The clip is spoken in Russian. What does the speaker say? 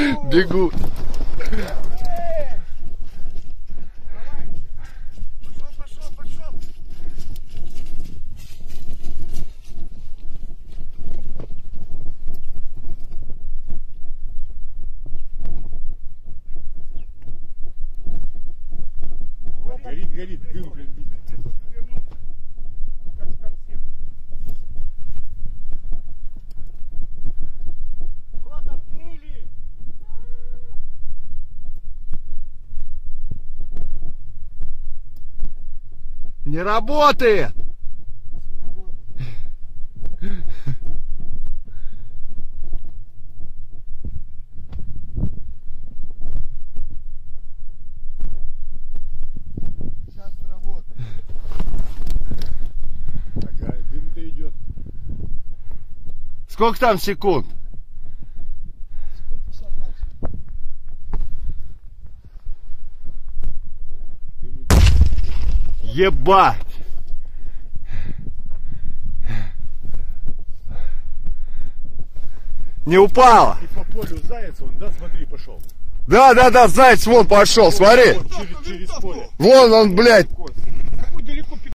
Пошел. Горит, горит, дым, блин. Не работает. Сейчас сработает. Ага, дым-то идет. Сколько там? Секунд Ебать. Не упала. И по полю заяц он, да, смотри, пошел. Да, да, да, заяц вон пошел, смотри. Вот через, через поле. Вон он, блядь.